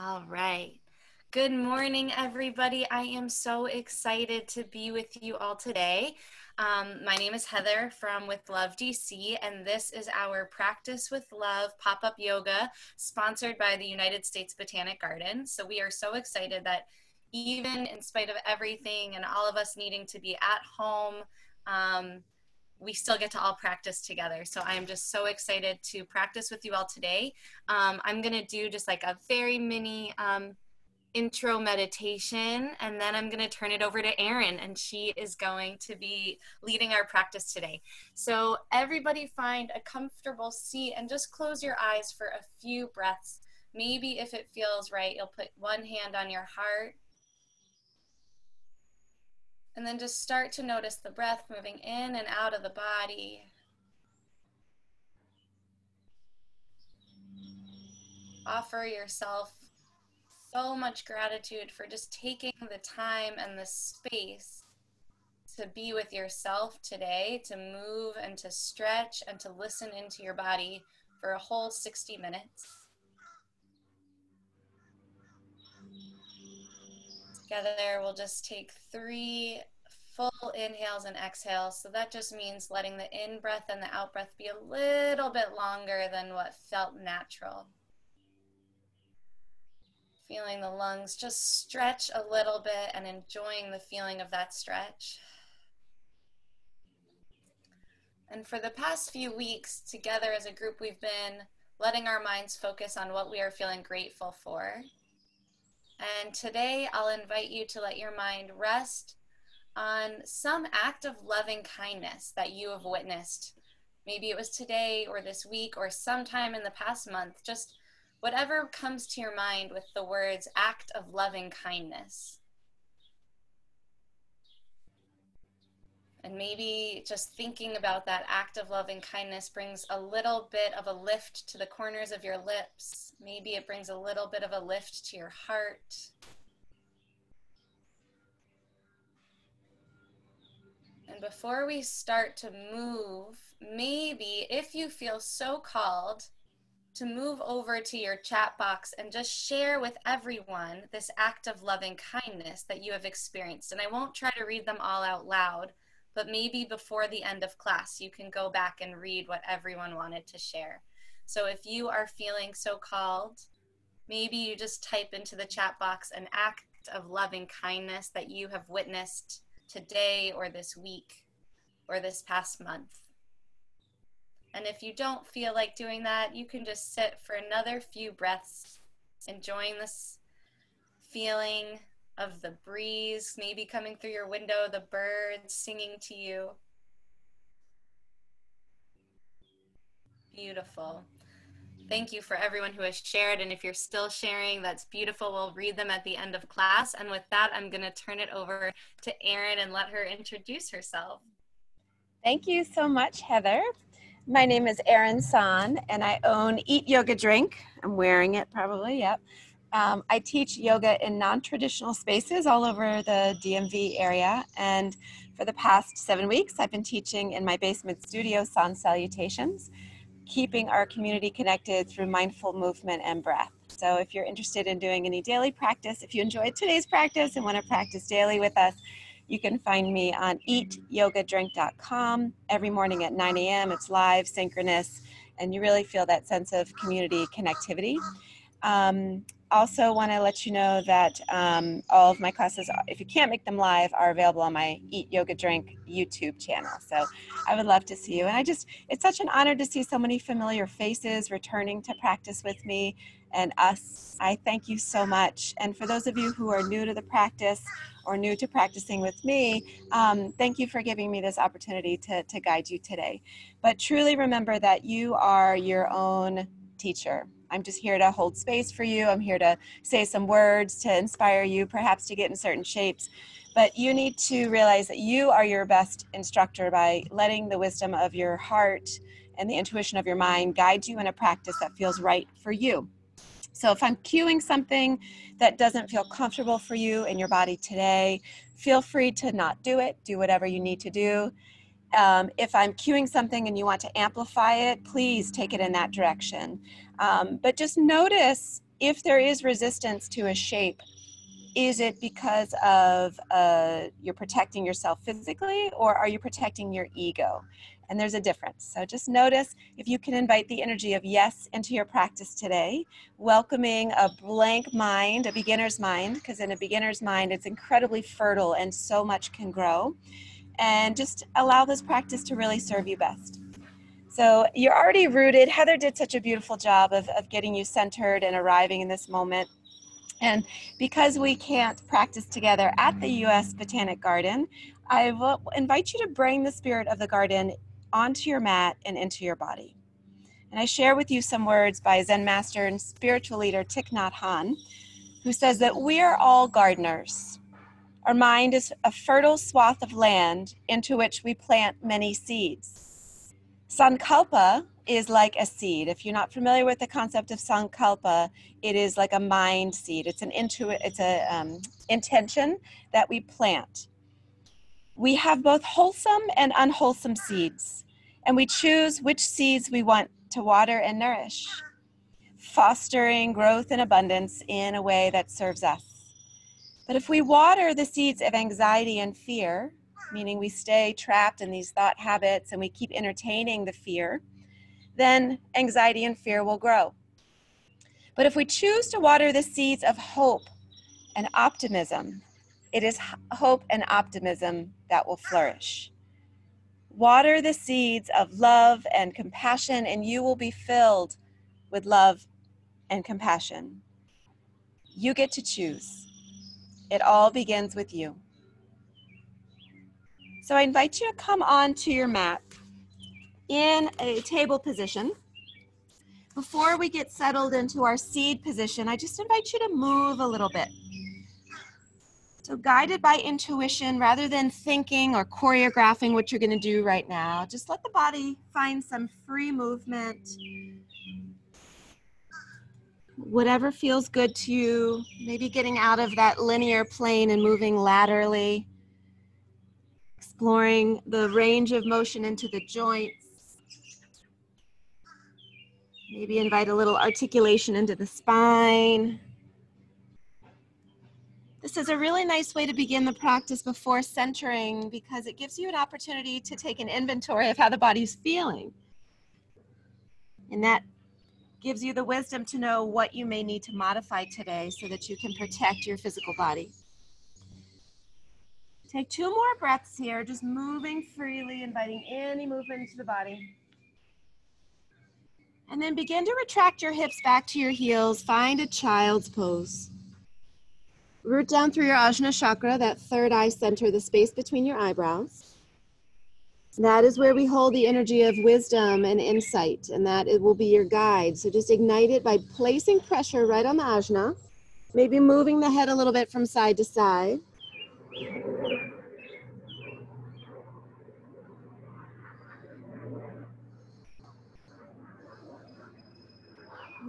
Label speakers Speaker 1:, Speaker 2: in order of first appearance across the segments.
Speaker 1: All right. Good morning, everybody. I am so excited to be with you all today. Um, my name is Heather from With Love DC, and this is our Practice with Love pop up yoga sponsored by the United States Botanic Garden. So, we are so excited that even in spite of everything and all of us needing to be at home, um, we still get to all practice together. So I'm just so excited to practice with you all today. Um, I'm going to do just like a very mini um, intro meditation, and then I'm going to turn it over to Erin, and she is going to be leading our practice today. So everybody find a comfortable seat and just close your eyes for a few breaths. Maybe if it feels right, you'll put one hand on your heart and then just start to notice the breath moving in and out of the body. Offer yourself so much gratitude for just taking the time and the space to be with yourself today, to move and to stretch and to listen into your body for a whole 60 minutes. Together, we'll just take three full inhales and exhales. So that just means letting the in breath and the out breath be a little bit longer than what felt natural. Feeling the lungs just stretch a little bit and enjoying the feeling of that stretch. And for the past few weeks, together as a group, we've been letting our minds focus on what we are feeling grateful for. And today I'll invite you to let your mind rest on some act of loving kindness that you have witnessed. Maybe it was today or this week or sometime in the past month. Just whatever comes to your mind with the words act of loving kindness. And maybe just thinking about that act of loving kindness brings a little bit of a lift to the corners of your lips. Maybe it brings a little bit of a lift to your heart. And before we start to move, maybe if you feel so called, to move over to your chat box and just share with everyone this act of loving kindness that you have experienced. And I won't try to read them all out loud but maybe before the end of class, you can go back and read what everyone wanted to share. So if you are feeling so called, maybe you just type into the chat box an act of loving kindness that you have witnessed today or this week or this past month. And if you don't feel like doing that, you can just sit for another few breaths, enjoying this feeling of the breeze maybe coming through your window, the birds singing to you. Beautiful. Thank you for everyone who has shared. And if you're still sharing, that's beautiful. We'll read them at the end of class. And with that, I'm going to turn it over to Erin and let her introduce herself.
Speaker 2: Thank you so much, Heather. My name is Erin San, and I own Eat Yoga Drink. I'm wearing it probably, yep. Um, I teach yoga in non traditional spaces all over the DMV area. And for the past seven weeks, I've been teaching in my basement studio, San Salutations, keeping our community connected through mindful movement and breath. So if you're interested in doing any daily practice, if you enjoyed today's practice and want to practice daily with us, you can find me on eatyogadrink.com every morning at 9 a.m. It's live, synchronous, and you really feel that sense of community connectivity. Um, also want to let you know that um, all of my classes, if you can't make them live, are available on my Eat Yoga Drink YouTube channel. So I would love to see you. And I just, it's such an honor to see so many familiar faces returning to practice with me and us. I thank you so much. And for those of you who are new to the practice or new to practicing with me, um, thank you for giving me this opportunity to, to guide you today. But truly remember that you are your own teacher I'm just here to hold space for you. I'm here to say some words to inspire you, perhaps to get in certain shapes. But you need to realize that you are your best instructor by letting the wisdom of your heart and the intuition of your mind guide you in a practice that feels right for you. So if I'm cueing something that doesn't feel comfortable for you in your body today, feel free to not do it. Do whatever you need to do. Um, if I'm cueing something and you want to amplify it, please take it in that direction. Um, but just notice if there is resistance to a shape, is it because of uh, you're protecting yourself physically or are you protecting your ego? And there's a difference. So just notice if you can invite the energy of yes into your practice today, welcoming a blank mind, a beginner's mind, because in a beginner's mind, it's incredibly fertile and so much can grow. And just allow this practice to really serve you best. So you're already rooted. Heather did such a beautiful job of, of getting you centered and arriving in this moment. And because we can't practice together at the U.S. Botanic Garden, I will invite you to bring the spirit of the garden onto your mat and into your body. And I share with you some words by Zen master and spiritual leader Thich Nhat Hanh, who says that we are all gardeners. Our mind is a fertile swath of land into which we plant many seeds. Sankalpa is like a seed. If you're not familiar with the concept of sankalpa, it is like a mind seed. It's an intu- it's a um, intention that we plant. We have both wholesome and unwholesome seeds, and we choose which seeds we want to water and nourish, fostering growth and abundance in a way that serves us. But if we water the seeds of anxiety and fear, meaning we stay trapped in these thought habits and we keep entertaining the fear, then anxiety and fear will grow. But if we choose to water the seeds of hope and optimism, it is hope and optimism that will flourish. Water the seeds of love and compassion, and you will be filled with love and compassion. You get to choose. It all begins with you. So I invite you to come on to your mat in a table position. Before we get settled into our seed position, I just invite you to move a little bit. So, guided by intuition rather than thinking or choreographing what you're going to do right now, just let the body find some free movement. Whatever feels good to you, maybe getting out of that linear plane and moving laterally, exploring the range of motion into the joints. Maybe invite a little articulation into the spine. This is a really nice way to begin the practice before centering because it gives you an opportunity to take an inventory of how the body's feeling. And that gives you the wisdom to know what you may need to modify today so that you can protect your physical body. Take two more breaths here, just moving freely, inviting any movement into the body. And then begin to retract your hips back to your heels. Find a child's pose. Root down through your Ajna chakra, that third eye center, the space between your eyebrows. That is where we hold the energy of wisdom and insight, and that it will be your guide. So just ignite it by placing pressure right on the ajna, maybe moving the head a little bit from side to side.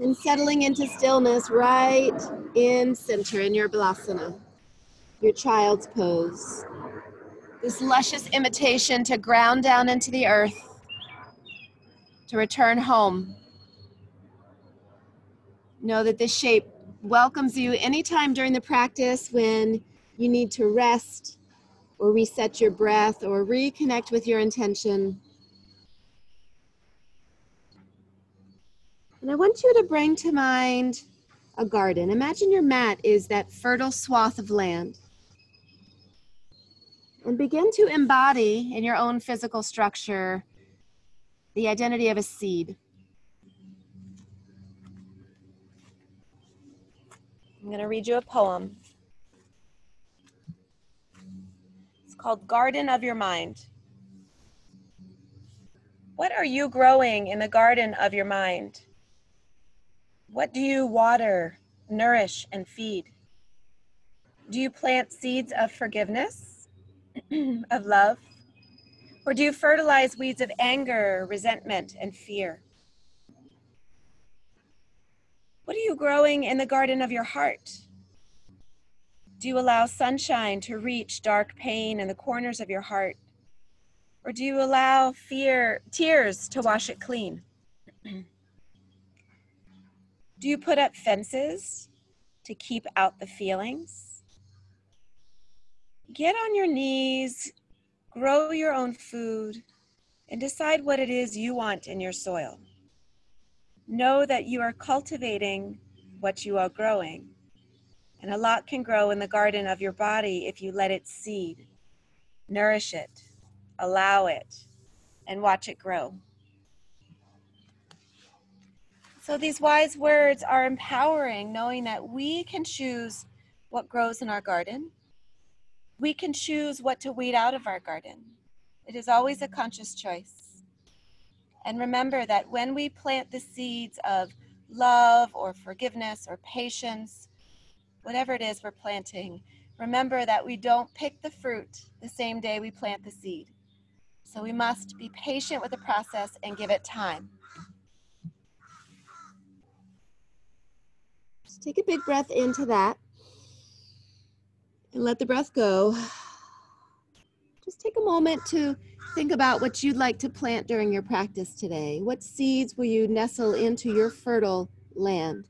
Speaker 2: And settling into stillness right in center in your balasana, your child's pose. This luscious invitation to ground down into the earth, to return home. Know that this shape welcomes you anytime during the practice when you need to rest or reset your breath or reconnect with your intention. And I want you to bring to mind a garden. Imagine your mat is that fertile swath of land. And begin to embody in your own physical structure the identity of a seed. I'm going to read you a poem. It's called Garden of Your Mind. What are you growing in the garden of your mind? What do you water, nourish, and feed? Do you plant seeds of forgiveness, of love? Or do you fertilize weeds of anger, resentment, and fear? What are you growing in the garden of your heart? Do you allow sunshine to reach dark pain in the corners of your heart? Or do you allow fear, tears to wash it clean? Do you put up fences to keep out the feelings? Get on your knees, grow your own food, and decide what it is you want in your soil. Know that you are cultivating what you are growing. And a lot can grow in the garden of your body if you let it seed, nourish it, allow it, and watch it grow. So these wise words are empowering, knowing that we can choose what grows in our garden. We can choose what to weed out of our garden. It is always a conscious choice. And remember that when we plant the seeds of love or forgiveness or patience, whatever it is we're planting, remember that we don't pick the fruit the same day we plant the seed. So we must be patient with the process and give it time. Take a big breath into that and let the breath go. Just take a moment to think about what you'd like to plant during your practice today. What seeds will you nestle into your fertile land?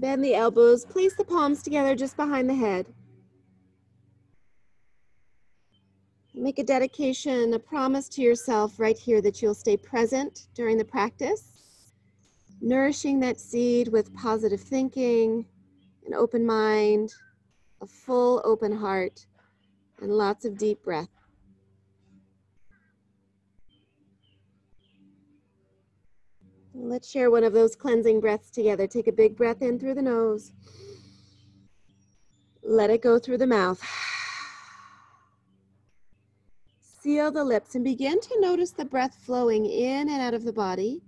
Speaker 2: Bend the elbows, place the palms together just behind the head. Make a dedication, a promise to yourself right here that you'll stay present during the practice, nourishing that seed with positive thinking, an open mind, a full open heart, and lots of deep breath. Let's share one of those cleansing breaths together. Take a big breath in through the nose. Let it go through the mouth. Seal the lips and begin to notice the breath flowing in and out of the body.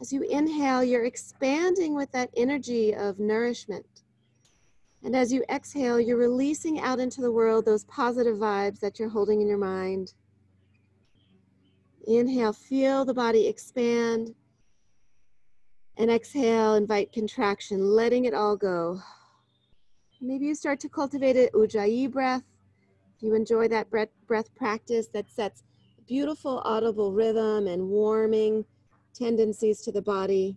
Speaker 2: As you inhale, you're expanding with that energy of nourishment. And as you exhale, you're releasing out into the world those positive vibes that you're holding in your mind. Inhale, feel the body expand. And exhale, invite contraction, letting it all go. Maybe you start to cultivate an ujjayi breath. If you enjoy that breath, breath practice that sets beautiful audible rhythm and warming tendencies to the body,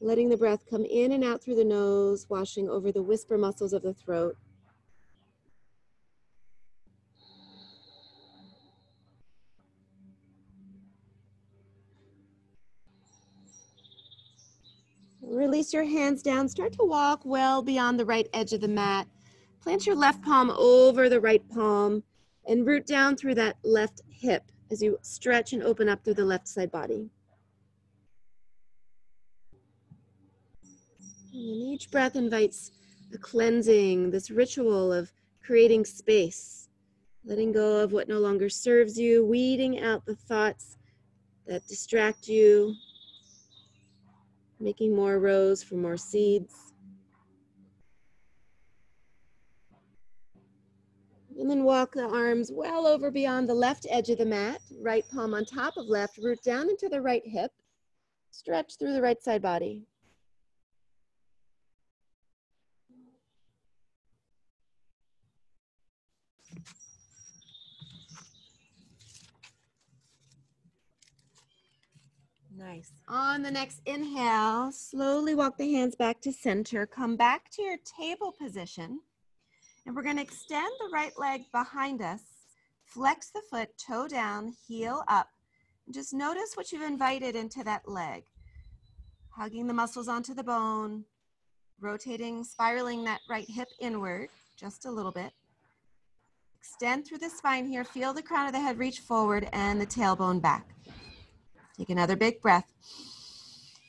Speaker 2: letting the breath come in and out through the nose, washing over the whisper muscles of the throat. Release your hands down. Start to walk well beyond the right edge of the mat. Plant your left palm over the right palm and root down through that left hip as you stretch and open up through the left side body. And each breath invites a cleansing, this ritual of creating space, letting go of what no longer serves you, weeding out the thoughts that distract you, making more rows for more seeds. And then walk the arms well over beyond the left edge of the mat, right palm on top of left, root down into the right hip, stretch through the right side body. Nice. On the next inhale, slowly walk the hands back to center. Come back to your table position. And we're going to extend the right leg behind us. Flex the foot, toe down, heel up. And just notice what you've invited into that leg. Hugging the muscles onto the bone, rotating, spiraling that right hip inward just a little bit. Extend through the spine here. Feel the crown of the head reach forward and the tailbone back. Take another big breath.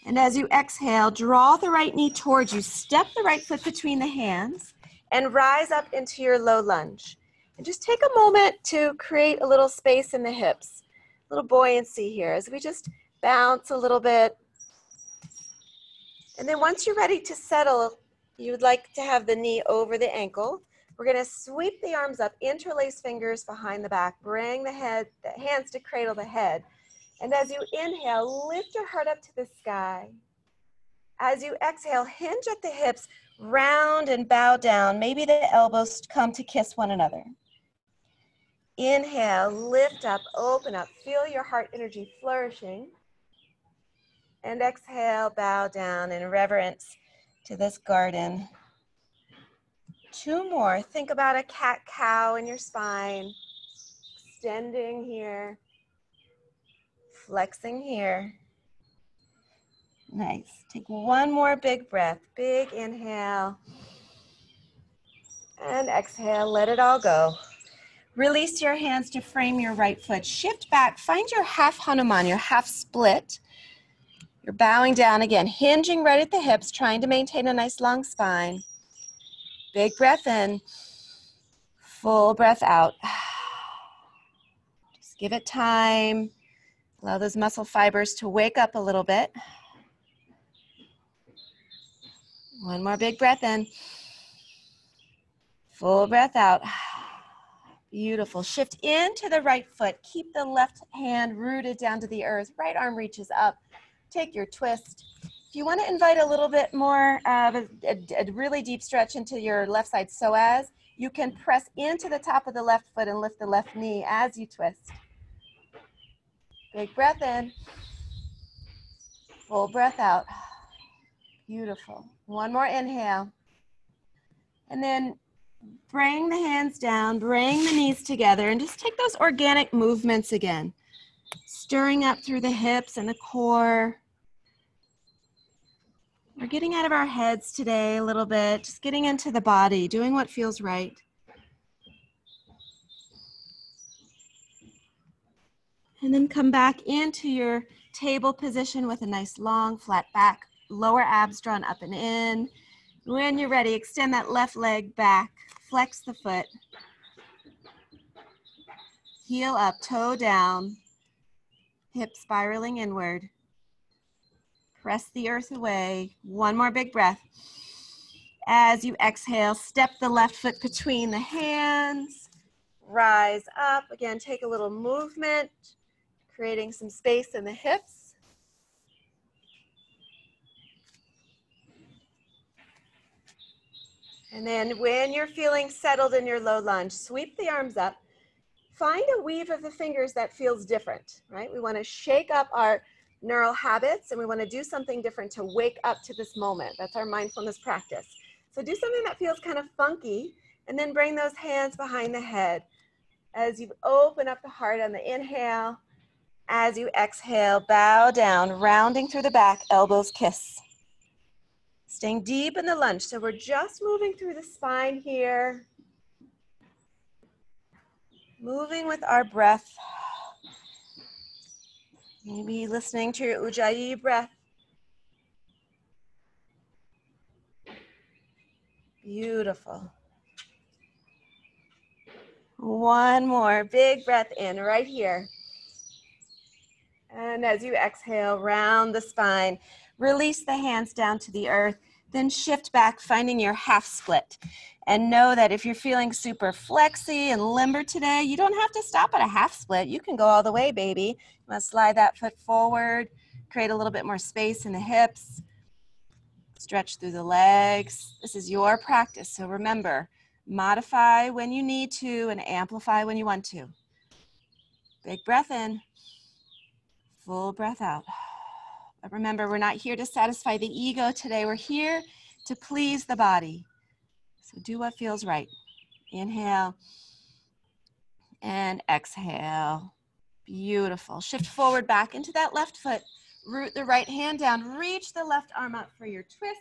Speaker 2: And as you exhale, draw the right knee towards you. Step the right foot between the hands and rise up into your low lunge. And just take a moment to create a little space in the hips, a little buoyancy here as we just bounce a little bit. And then once you're ready to settle, you'd like to have the knee over the ankle. We're going to sweep the arms up, interlace fingers behind the back, bring the head, the hands to cradle the head. And as you inhale, lift your heart up to the sky. As you exhale, hinge at the hips, round and bow down. Maybe the elbows come to kiss one another. Inhale, lift up, open up, feel your heart energy flourishing. And exhale, bow down in reverence to this garden. Two more. Think about a cat cow in your spine, extending here, flexing here. Nice. Take one more big breath. Big inhale. And exhale, let it all go. Release your hands to frame your right foot. Shift back. Find your half Hanuman, your half split. You're bowing down again, hinging right at the hips, trying to maintain a nice long spine. Big breath in, full breath out. Just give it time. Allow those muscle fibers to wake up a little bit. One more big breath in. Full breath out. Beautiful. Shift into the right foot. Keep the left hand rooted down to the earth. Right arm reaches up. Take your twist. If you want to invite a little bit more of a, a, really deep stretch into your left side psoas, you can press into the top of the left foot and lift the left knee as you twist. Big breath in. Full breath out. Beautiful. One more inhale. And then bring the hands down, bring the knees together, and just take those organic movements again. Stirring up through the hips and the core. We're getting out of our heads today a little bit, just getting into the body, doing what feels right. And then come back into your table position with a nice long flat back lower abs drawn up and in. When you're ready, extend that left leg back, flex the foot. Heel up, toe down, hip spiraling inward. Press the earth away. One more big breath. As you exhale, step the left foot between the hands. Rise up. Again, take a little movement, creating some space in the hips. And then when you're feeling settled in your low lunge, sweep the arms up. Find a weave of the fingers that feels different, right? We want to shake up our neural habits and we want to do something different to wake up to this moment. That's our mindfulness practice. So do something that feels kind of funky and then bring those hands behind the head as you open up the heart on the inhale. As you exhale, bow down, rounding through the back, elbows kiss. Staying deep in the lunge. So we're just moving through the spine here. Moving with our breath. Maybe listening to your Ujjayi breath. Beautiful. One more big breath in right here. And as you exhale, round the spine. Release the hands down to the earth, then shift back, finding your half split. And know that if you're feeling super flexy and limber today, you don't have to stop at a half split. You can go all the way, baby. You want to slide that foot forward, create a little bit more space in the hips, stretch through the legs. This is your practice. So remember, modify when you need to and amplify when you want to. Big breath in, full breath out. But remember, we're not here to satisfy the ego today. We're here to please the body. So do what feels right. Inhale and exhale. Beautiful. Shift forward back into that left foot. Root the right hand down. Reach the left arm up for your twist.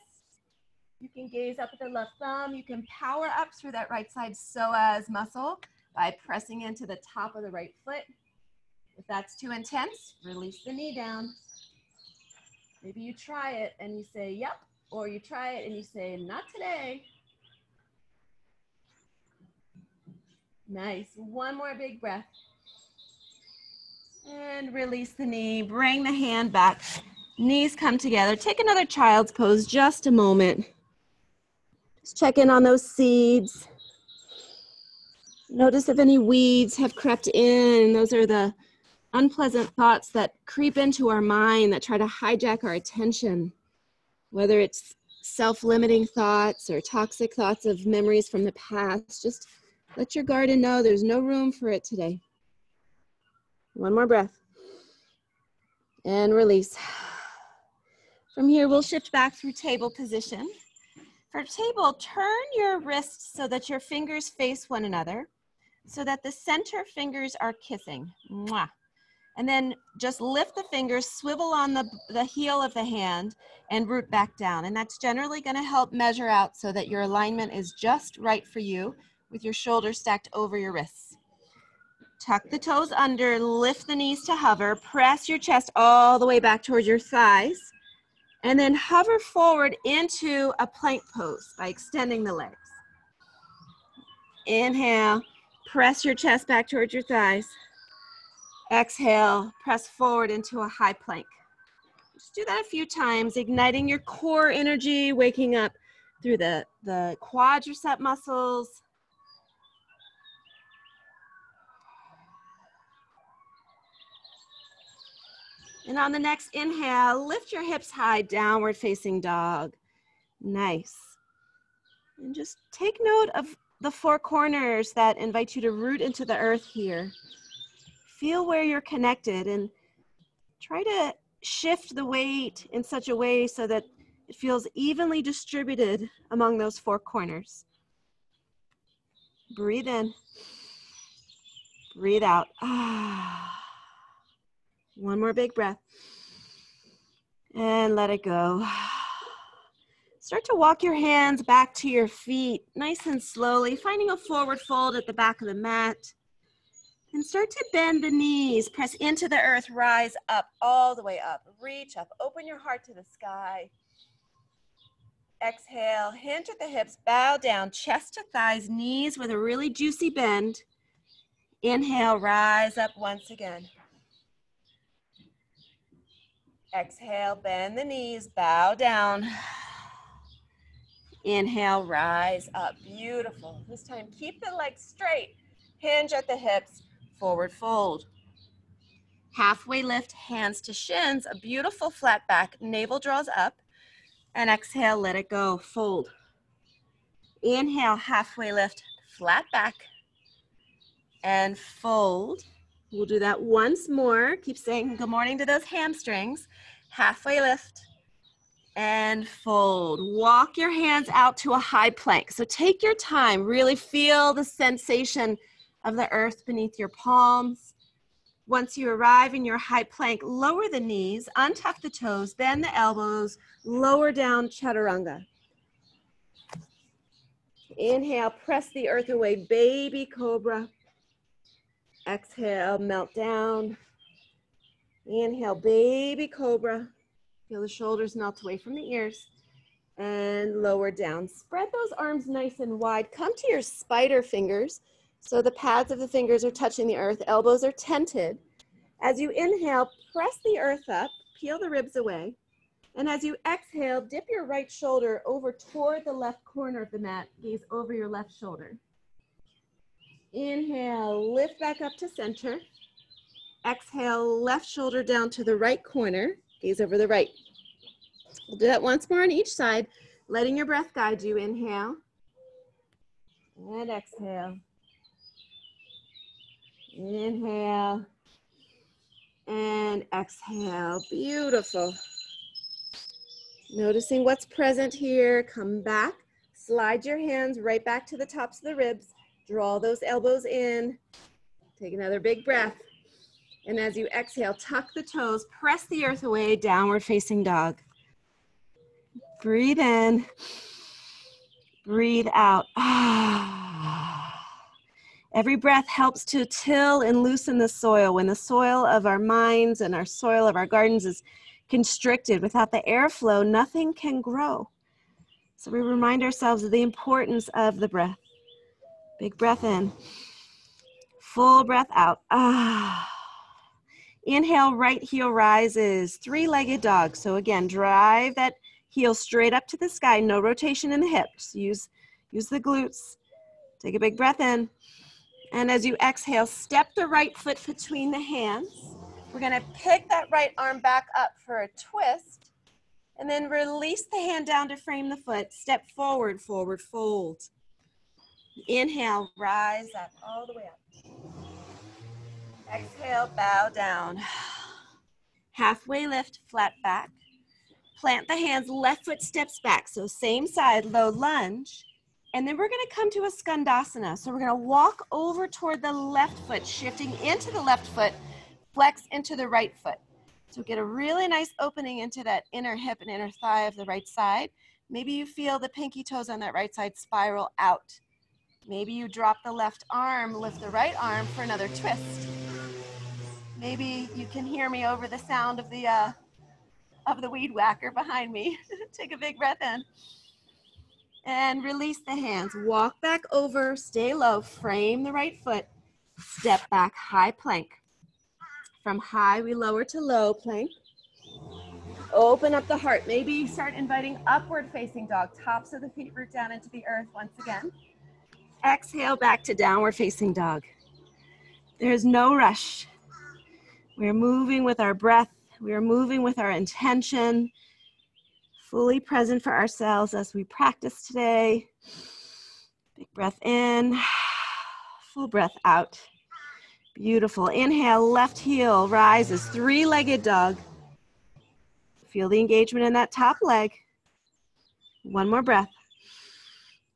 Speaker 2: You can gaze up at the left thumb. You can power up through that right side psoas muscle by pressing into the top of the right foot. If that's too intense, release the knee down. Maybe you try it and you say, yep, or you try it and you say, not today. Nice. One more big breath. And release the knee. Bring the hand back. Knees come together. Take another child's pose just a moment. Just check in on those seeds. Notice if any weeds have crept in. Those are the unpleasant thoughts that creep into our mind that try to hijack our attention, whether it's self limiting thoughts or toxic thoughts of memories from the past, just let your garden know there's no room for it today. One more breath. And release. From here, we'll shift back through table position. For table, turn your wrists so that your fingers face one another, so that the center fingers are kissing. Mwah. And then just lift the fingers, swivel on the, the heel of the hand, and root back down. And that's generally going to help measure out so that your alignment is just right for you with your shoulders stacked over your wrists. Tuck the toes under, lift the knees to hover, press your chest all the way back towards your thighs, and then hover forward into a plank pose by extending the legs. Inhale, press your chest back towards your thighs. Exhale, press forward into a high plank. Just do that a few times, igniting your core energy, waking up through the, the quadricep muscles. And on the next inhale, lift your hips high, downward facing dog. Nice. And just take note of the four corners that invite you to root into the earth here feel where you're connected and try to shift the weight in such a way so that it feels evenly distributed among those four corners. Breathe in. Breathe out. Ah. One more big breath. And let it go. Start to walk your hands back to your feet, nice and slowly, finding a forward fold at the back of the mat. And start to bend the knees, press into the earth, rise up, all the way up. Reach up, open your heart to the sky. Exhale, hinge at the hips, bow down, chest to thighs, knees with a really juicy bend. Inhale, rise up once again. Exhale, bend the knees, bow down. Inhale, rise up. Beautiful. This time, keep the legs straight. Hinge at the hips forward fold. Halfway lift, hands to shins, a beautiful flat back, navel draws up, and exhale, let it go, fold. Inhale, halfway lift, flat back, and fold. We'll do that once more. Keep saying good morning to those hamstrings. Halfway lift and fold. Walk your hands out to a high plank. So take your time, really feel the sensation of the earth beneath your palms. Once you arrive in your high plank, lower the knees, untuck the toes, bend the elbows, lower down chaturanga. Inhale, press the earth away, baby cobra. Exhale, melt down. Inhale, baby cobra. Feel the shoulders melt away from the ears. And lower down. Spread those arms nice and wide. Come to your spider fingers. So the pads of the fingers are touching the earth, elbows are tented. As you inhale, press the earth up, peel the ribs away. And as you exhale, dip your right shoulder over toward the left corner of the mat, gaze over your left shoulder. Inhale, lift back up to center. Exhale, left shoulder down to the right corner, gaze over the right. We'll do that once more on each side, letting your breath guide you. Inhale and exhale. Inhale and exhale. Beautiful. Noticing what's present here. Come back. Slide your hands right back to the tops of the ribs. Draw those elbows in. Take another big breath. And as you exhale, tuck the toes, press the earth away, downward facing dog. Breathe in, breathe out. Ah. Every breath helps to till and loosen the soil. When the soil of our minds and our soil of our gardens is constricted, without the airflow, nothing can grow. So we remind ourselves of the importance of the breath. Big breath in, full breath out. Ah. Inhale, right heel rises, three legged dog. So again, drive that heel straight up to the sky, no rotation in the hips. Use, use the glutes. Take a big breath in. And as you exhale, step the right foot between the hands. We're gonna pick that right arm back up for a twist and then release the hand down to frame the foot. Step forward, forward fold. Inhale, rise up all the way up. Exhale, bow down. Halfway lift, flat back. Plant the hands, left foot steps back. So same side, low lunge. And then we're gonna come to a skandasana. So we're gonna walk over toward the left foot, shifting into the left foot, flex into the right foot. So get a really nice opening into that inner hip and inner thigh of the right side. Maybe you feel the pinky toes on that right side spiral out. Maybe you drop the left arm, lift the right arm for another twist. Maybe you can hear me over the sound of the uh, of the weed whacker behind me. Take a big breath in. And release the hands. Walk back over, stay low, frame the right foot, step back, high plank. From high, we lower to low plank. Open up the heart. Maybe start inviting upward facing dog. Tops of the feet root down into the earth once again. Exhale back to downward facing dog. There's no rush. We're moving with our breath. We are moving with our intention. Fully present for ourselves as we practice today. Big breath in, full breath out. Beautiful. Inhale, left heel rises, three legged dog. Feel the engagement in that top leg. One more breath.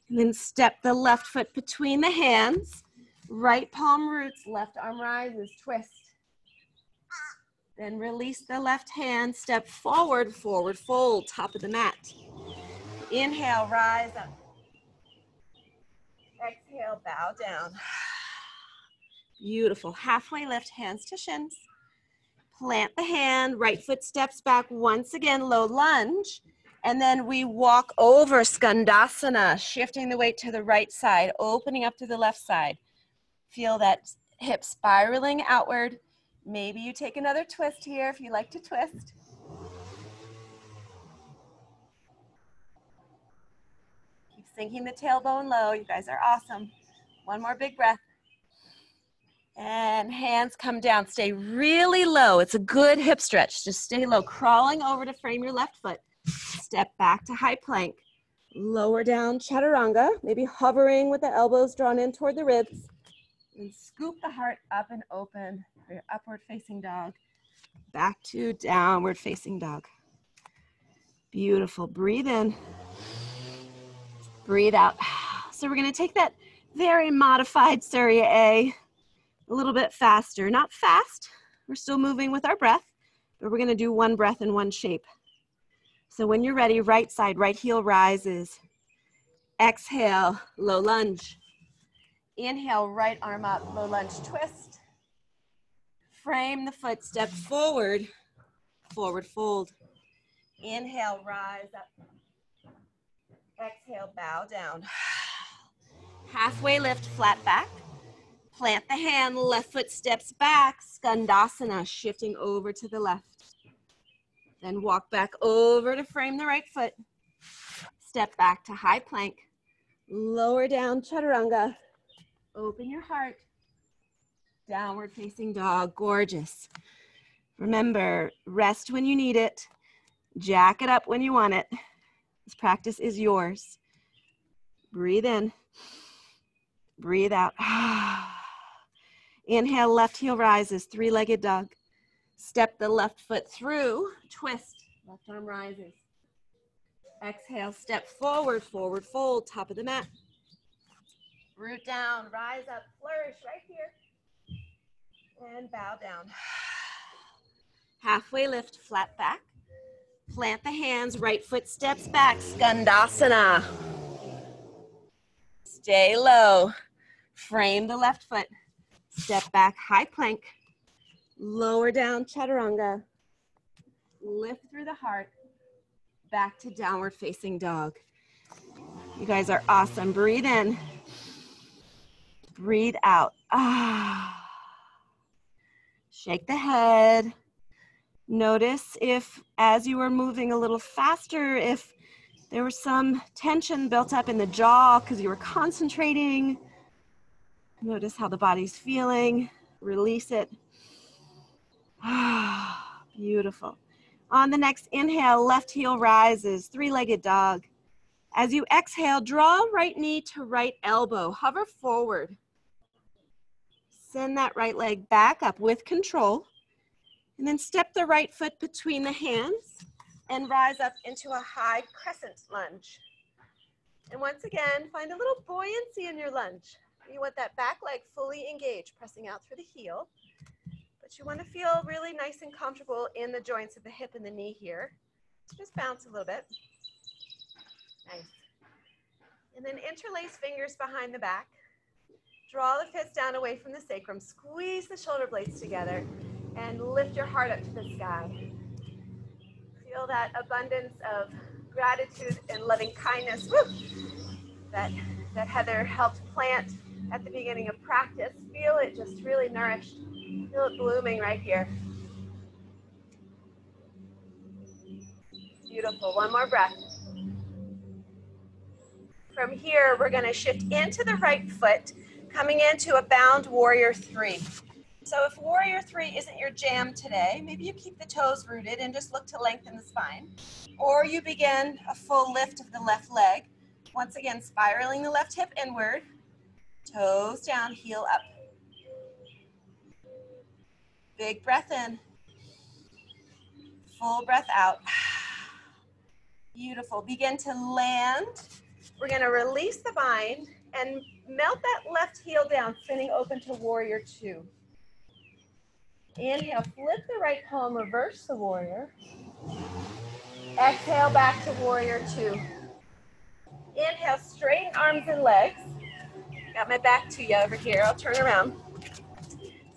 Speaker 2: And then step the left foot between the hands. Right palm roots, left arm rises, twist. Then release the left hand, step forward, forward fold, top of the mat. Inhale, rise up. Exhale, bow down. Beautiful. Halfway lift, hands to shins. Plant the hand, right foot steps back once again, low lunge. And then we walk over Skandasana, shifting the weight to the right side, opening up to the left side. Feel that hip spiraling outward. Maybe you take another twist here if you like to twist. Keep sinking the tailbone low. You guys are awesome. One more big breath. And hands come down. Stay really low. It's a good hip stretch. Just stay low. Crawling over to frame your left foot. Step back to high plank. Lower down chaturanga, maybe hovering with the elbows drawn in toward the ribs. And scoop the heart up and open your upward facing dog. Back to downward facing dog. Beautiful. Breathe in. Breathe out. So we're going to take that very modified Surya A a little bit faster. Not fast. We're still moving with our breath, but we're going to do one breath in one shape. So when you're ready, right side, right heel rises. Exhale, low lunge. Inhale, right arm up, low lunge twist. Frame the foot, step forward, forward fold. Inhale, rise up. Exhale, bow down. Halfway lift, flat back. Plant the hand, left foot steps back, Skandasana, shifting over to the left. Then walk back over to frame the right foot. Step back to high plank. Lower down chaturanga. Open your heart. Downward facing dog, gorgeous. Remember, rest when you need it. Jack it up when you want it. This practice is yours. Breathe in. Breathe out. Inhale, left heel rises, three-legged dog. Step the left foot through, twist, left arm rises. Exhale, step forward, forward fold, top of the mat. Root down, rise up, flourish right here. And bow down. Halfway lift, flat back. Plant the hands, right foot steps back, Skandasana. Stay low. Frame the left foot. Step back, high plank. Lower down, chaturanga. Lift through the heart. Back to downward facing dog. You guys are awesome. Breathe in. Breathe out. Ah. Shake the head. Notice if, as you were moving a little faster, if there was some tension built up in the jaw because you were concentrating. Notice how the body's feeling. Release it. Beautiful. On the next inhale, left heel rises, three-legged dog. As you exhale, draw right knee to right elbow, hover forward. Send that right leg back up with control. And then step the right foot between the hands and rise up into a high crescent lunge. And once again, find a little buoyancy in your lunge. You want that back leg fully engaged, pressing out through the heel. But you want to feel really nice and comfortable in the joints of the hip and the knee here. Just bounce a little bit. Nice. And then interlace fingers behind the back. Draw the fists down away from the sacrum. Squeeze the shoulder blades together and lift your heart up to the sky. Feel that abundance of gratitude and loving kindness woo, that, that Heather helped plant at the beginning of practice. Feel it just really nourished. Feel it blooming right here. Beautiful. One more breath. From here, we're going to shift into the right foot, coming into a bound warrior three. So if warrior three isn't your jam today, maybe you keep the toes rooted and just look to lengthen the spine. Or you begin a full lift of the left leg. Once again, spiraling the left hip inward, toes down, heel up. Big breath in. Full breath out. Beautiful. Begin to land. We're going to release the bind and melt that left heel down, spinning open to warrior two. Inhale, flip the right palm, reverse the warrior. Exhale back to warrior two. Inhale, straighten arms and legs. Got my back to you over here. I'll turn around.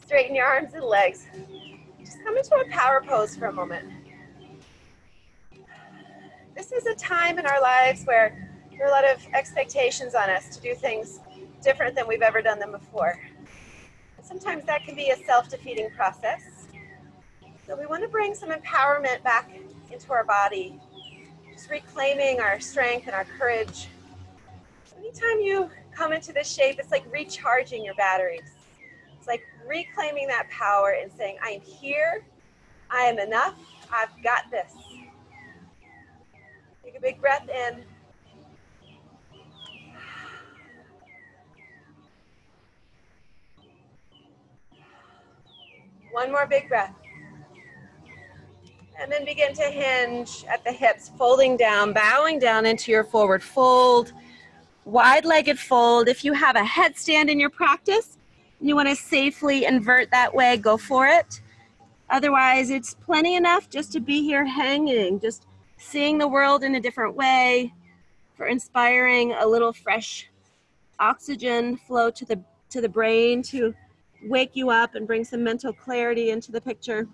Speaker 2: Straighten your arms and legs. Just come into a power pose for a moment. This is a time in our lives where there are a lot of expectations on us to do things different than we've ever done them before. Sometimes that can be a self-defeating process. So we want to bring some empowerment back into our body, just reclaiming our strength and our courage. Anytime you come into this shape, it's like recharging your batteries. It's like reclaiming that power and saying, I am here, I am enough, I've got this. Take a big breath in. One more big breath. And then begin to hinge at the hips, folding down, bowing down into your forward fold, wide legged fold. If you have a headstand in your practice you want to safely invert that way, go for it. Otherwise, it's plenty enough just to be here hanging, just seeing the world in a different way, for inspiring a little fresh oxygen flow to the to the brain to wake you up and bring some mental clarity into the picture.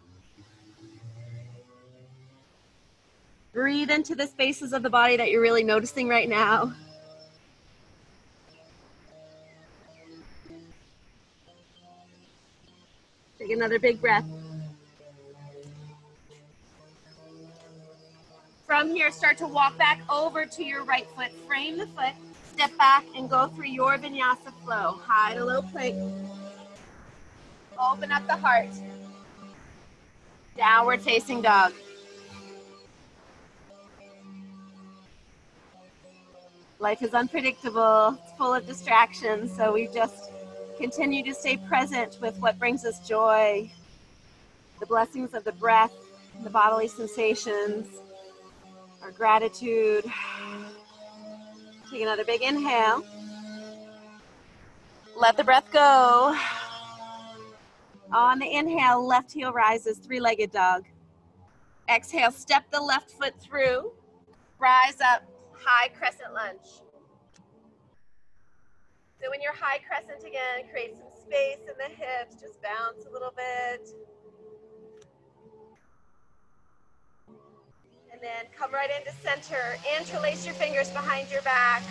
Speaker 2: Breathe into the spaces of the body that you're really noticing right now. Take another big breath. From here, start to walk back over to your right foot. Frame the foot, step back, and go through your vinyasa flow. High to low plank. Open up the heart. Downward facing dog. Life is unpredictable, it's full of distractions, so we just continue to stay present with what brings us joy, the blessings of the breath, the bodily sensations, our gratitude. Take another big inhale. Let the breath go. On the inhale, left heel rises, three legged dog. Exhale, step the left foot through, rise up, high crescent lunge. So when you're high crescent again, create some space in the hips, just bounce a little bit. And then come right into center, interlace your fingers behind your back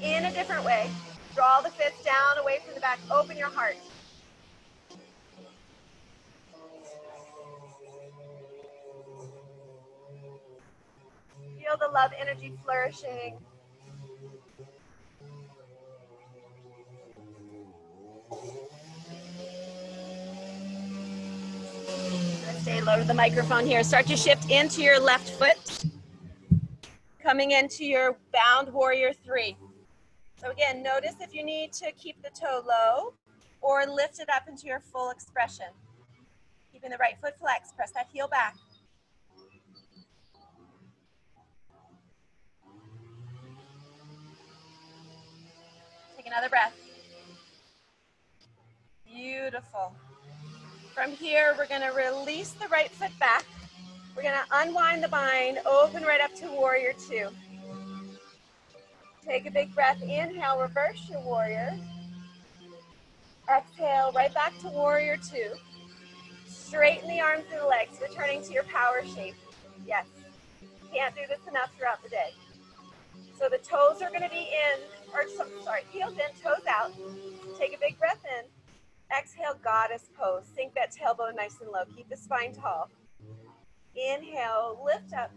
Speaker 2: in a different way. Draw the fists down away from the back, open your heart. Feel the love energy flourishing. Stay low to the microphone here. Start to shift into your left foot. Coming into your bound warrior three. So again, notice if you need to keep the toe low or lift it up into your full expression. Keeping the right foot flex, press that heel back. Take another breath. Beautiful. From here, we're gonna release the right foot back. We're gonna unwind the bind, open right up to warrior two. Take a big breath, inhale, reverse your warrior. Exhale, right back to warrior two. Straighten the arms and the legs, returning to your power shape. Yes, can't do this enough throughout the day. So the toes are gonna be in, or sorry, heels in, toes out. Take a big breath in. Exhale, goddess pose. Sink that tailbone nice and low. Keep the spine tall. Inhale, lift up.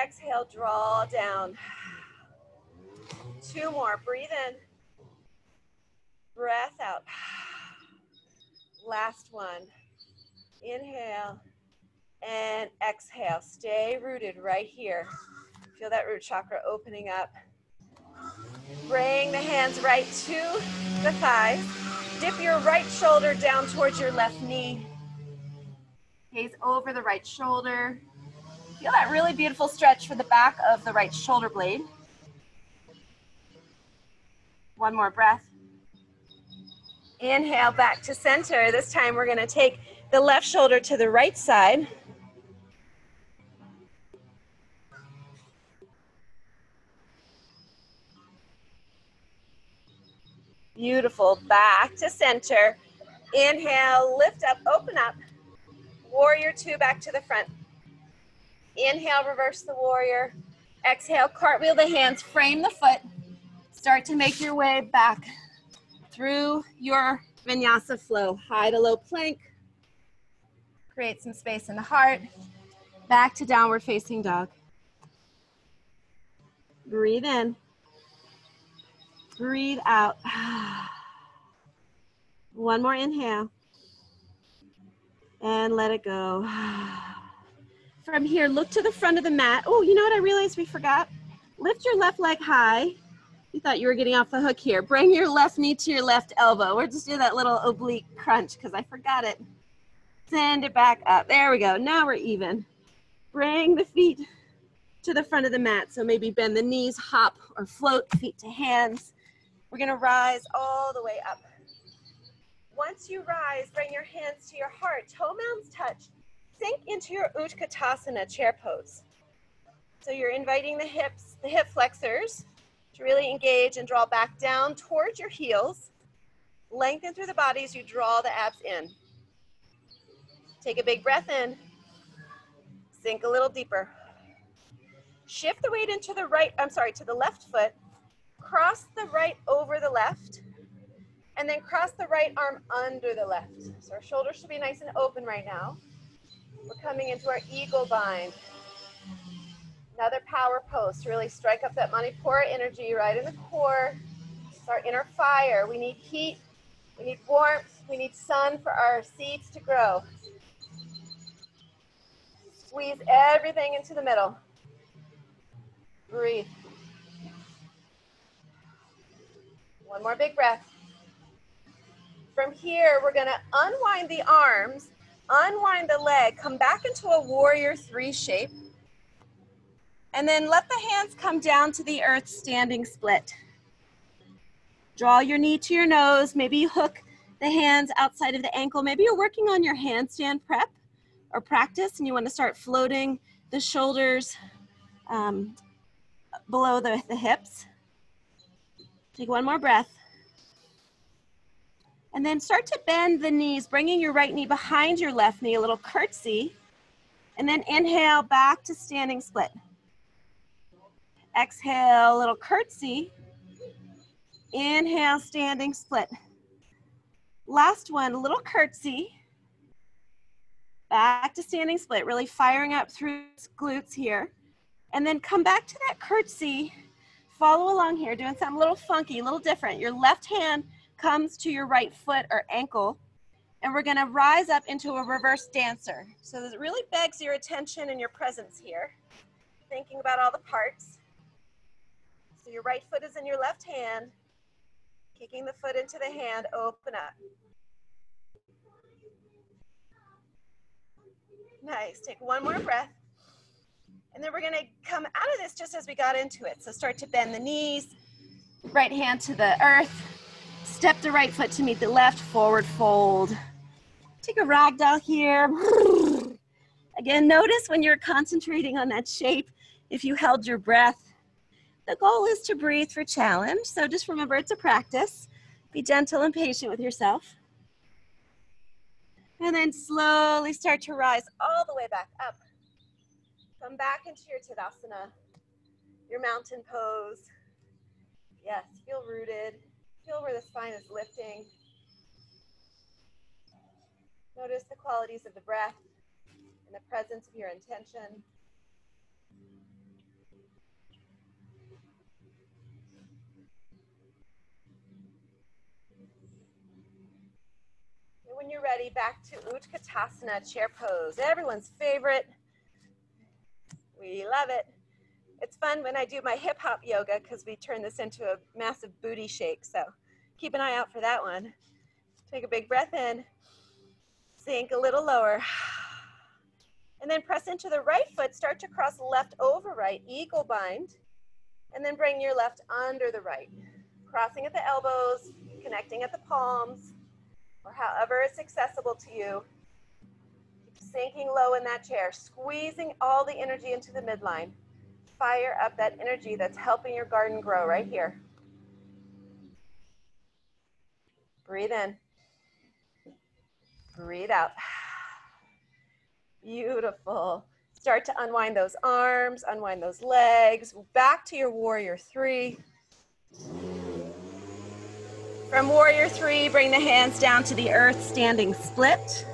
Speaker 2: Exhale, draw down. Two more. Breathe in. Breath out. Last one. Inhale and exhale. Stay rooted right here. Feel that root chakra opening up. Bring the hands right to the thighs. Dip your right shoulder down towards your left knee. Gaze over the right shoulder. Feel that really beautiful stretch for the back of the right shoulder blade. One more breath. Inhale back to center. This time we're going to take the left shoulder to the right side. Beautiful. Back to center. Inhale, lift up, open up. Warrior two back to the front. Inhale, reverse the warrior. Exhale, cartwheel the hands, frame the foot. Start to make your way back through your vinyasa flow. High to low plank. Create some space in the heart. Back to downward facing dog. Breathe in. Breathe out. One more inhale. And let it go. From here, look to the front of the mat. Oh, you know what I realized we forgot? Lift your left leg high. You thought you were getting off the hook here. Bring your left knee to your left elbow. We're just do that little oblique crunch because I forgot it. Send it back up. There we go. Now we're even. Bring the feet to the front of the mat. So maybe bend the knees, hop or float, feet to hands. We're gonna rise all the way up. Once you rise, bring your hands to your heart, toe mounds touch. Sink into your Utkatasana chair pose. So you're inviting the hips, the hip flexors to really engage and draw back down towards your heels. Lengthen through the body as you draw the abs in. Take a big breath in. Sink a little deeper. Shift the weight into the right, I'm sorry, to the left foot cross the right over the left, and then cross the right arm under the left. So our shoulders should be nice and open right now. We're coming into our eagle bind. Another power pose to really strike up that Manipura energy right in the core. Our inner fire. We need heat, we need warmth, we need sun for our seeds to grow. Squeeze everything into the middle. Breathe. One more big breath. From here, we're gonna unwind the arms, unwind the leg, come back into a warrior three shape, and then let the hands come down to the earth standing split. Draw your knee to your nose, maybe you hook the hands outside of the ankle. Maybe you're working on your handstand prep or practice and you wanna start floating the shoulders um, below the, the hips. Take one more breath. And then start to bend the knees, bringing your right knee behind your left knee, a little curtsy. And then inhale back to standing split. Exhale, little curtsy. Inhale, standing split. Last one, a little curtsy. Back to standing split, really firing up through glutes here. And then come back to that curtsy follow along here, doing something a little funky, a little different. Your left hand comes to your right foot or ankle. and we're gonna rise up into a reverse dancer. So it really begs your attention and your presence here. Thinking about all the parts. So your right foot is in your left hand, kicking the foot into the hand, open up. Nice, take one more breath. And then we're gonna come out of this just as we got into it. So start to bend the knees, right hand to the earth, step the right foot to meet the left, forward fold. Take a ragdoll here. Again, notice when you're concentrating on that shape, if you held your breath. The goal is to breathe for challenge. So just remember it's a practice. Be gentle and patient with yourself. And then slowly start to rise all the way back up. Come back into your Tadasana, your mountain pose. Yes, feel rooted. Feel where the spine is lifting. Notice the qualities of the breath and the presence of your intention. And when you're ready, back to Utkatasana, chair pose. Everyone's favorite. We love it. It's fun when I do my hip hop yoga because we turn this into a massive booty shake. So keep an eye out for that one. Take a big breath in, sink a little lower. And then press into the right foot, start to cross left over right, eagle bind, and then bring your left under the right. Crossing at the elbows, connecting at the palms, or however it's accessible to you sinking low in that chair, squeezing all the energy into the midline. Fire up that energy that's helping your garden grow right here. Breathe in. Breathe out. Beautiful. Start to unwind those arms, unwind those legs. Back to your warrior three. From warrior three, bring the hands down to the earth, standing split.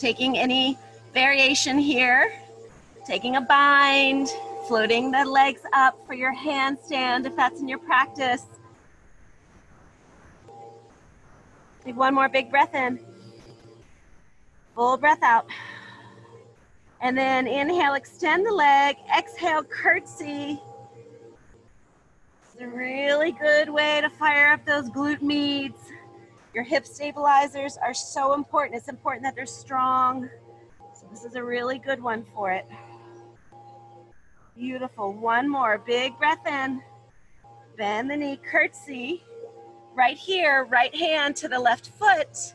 Speaker 2: Taking any variation here, taking a bind, floating the legs up for your handstand if that's in your practice. Take one more big breath in. Full breath out. And then inhale, extend the leg. Exhale, curtsy. It's a really good way to fire up those glute meds. Your hip stabilizers are so important. It's important that they're strong. So this is a really good one for it. Beautiful. One more. Big breath in. Bend the knee, curtsy. Right here, right hand to the left foot.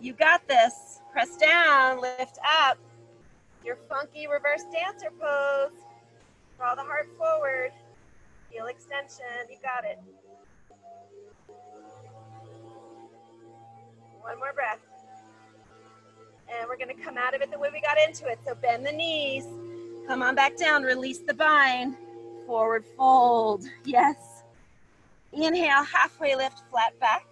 Speaker 2: You got this. Press down, lift up. Your funky reverse dancer pose. Draw the heart forward. Feel extension. You got it. One more breath. And we're gonna come out of it the way we got into it. So bend the knees, come on back down, release the bind, forward fold, yes. Inhale, halfway lift, flat back.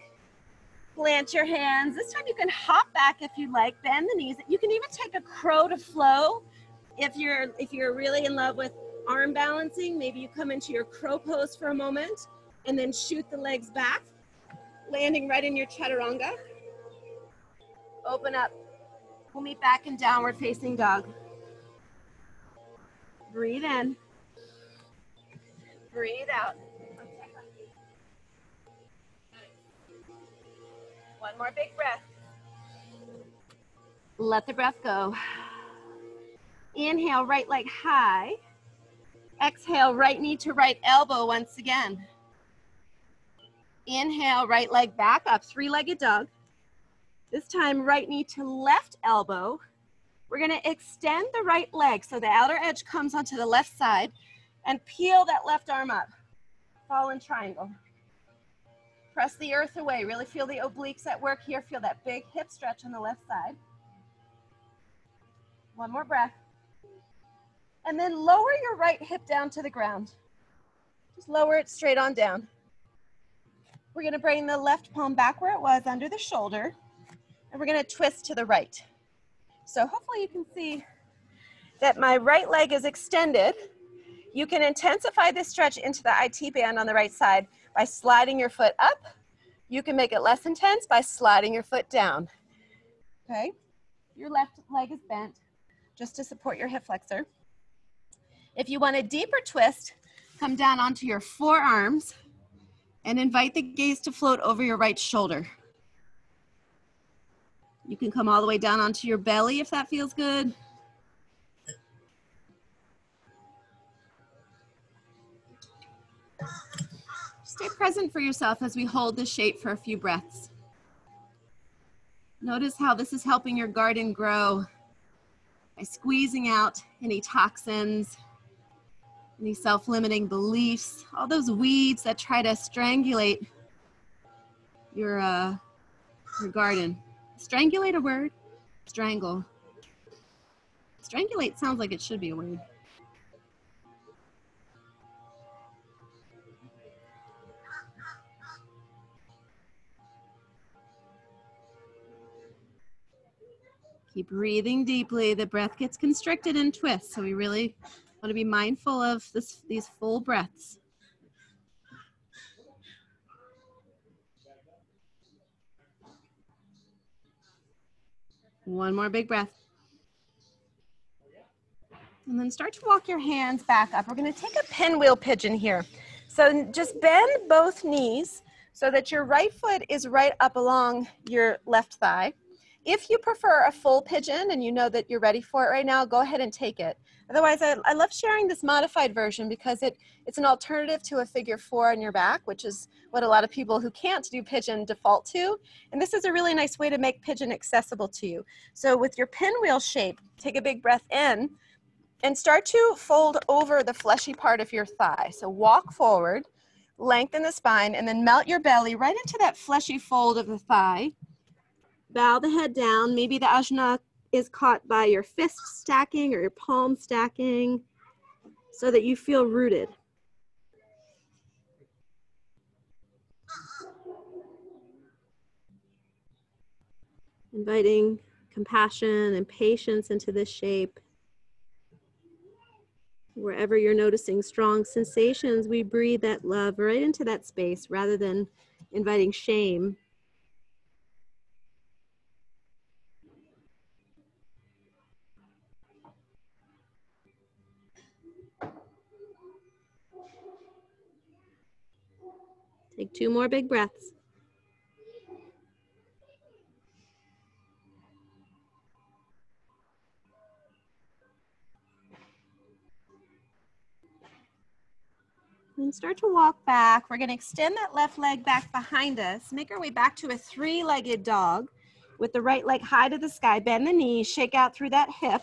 Speaker 2: Plant your hands. This time you can hop back if you like, bend the knees. You can even take a crow to flow. If you're, if you're really in love with arm balancing, maybe you come into your crow pose for a moment and then shoot the legs back, landing right in your chaturanga. Open up. Pull me back in downward facing dog. Breathe in. Breathe out. One more big breath. Let the breath go. Inhale, right leg high. Exhale, right knee to right elbow once again. Inhale, right leg back up, three-legged dog. This time, right knee to left elbow. We're gonna extend the right leg so the outer edge comes onto the left side and peel that left arm up. Fallen triangle. Press the earth away. Really feel the obliques at work here. Feel that big hip stretch on the left side. One more breath. And then lower your right hip down to the ground. Just lower it straight on down. We're gonna bring the left palm back where it was under the shoulder and we're gonna twist to the right. So hopefully you can see that my right leg is extended. You can intensify this stretch into the IT band on the right side by sliding your foot up, You can make it less intense by sliding your foot down. Okay, your left leg is bent just to support your hip flexor. If you want a deeper twist, come down onto your forearms and invite the gaze to float over your right shoulder. You can come all the way down onto your belly if that feels good. Stay present for yourself as we hold this shape for a few breaths. Notice how this is helping your garden grow by squeezing out any toxins, any self limiting beliefs, all those weeds that try to strangulate your, uh, your garden. Strangulate a word? Strangle. Strangulate sounds like it should be a word. Keep breathing deeply. The breath gets constricted and twists, so we really want to be mindful of this, these full breaths. One more big breath. And then start to walk your hands back up. We're going to take a pinwheel pigeon here. So just bend both knees so that your right foot is right up along your left thigh. If you prefer a full pigeon and you know that you're ready for it right now, go ahead and take it. Otherwise, I, I love sharing this modified version because it, it's an alternative to a figure four on your back, which is what a lot of people who can't do pigeon default to. And this is a really nice way to make pigeon accessible to you. So with your pinwheel shape, take a big breath in and start to fold over the fleshy part of your thigh. So walk forward, lengthen the spine, and then melt your belly right into that fleshy fold of the thigh bow the head down. Maybe the ajna is caught by your fist stacking or your palm stacking so that you feel rooted. Inviting compassion and patience into this shape. Wherever you're noticing strong sensations, we breathe that love right into that space rather than inviting shame Take two more big breaths. And start to walk back. We're going to extend that left leg back behind us. Make our way back to a three-legged dog with the right leg high to the sky. Bend the knee, shake out through that hip.